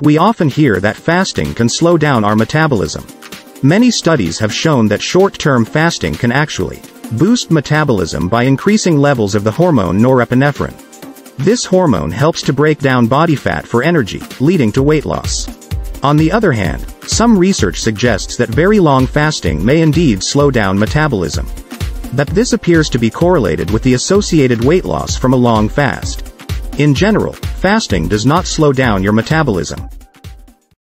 We often hear that fasting can slow down our metabolism. Many studies have shown that short-term fasting can actually boost metabolism by increasing levels of the hormone norepinephrine. This hormone helps to break down body fat for energy, leading to weight loss. On the other hand, some research suggests that very long fasting may indeed slow down metabolism. But this appears to be correlated with the associated weight loss from a long fast. In general, fasting does not slow down your metabolism.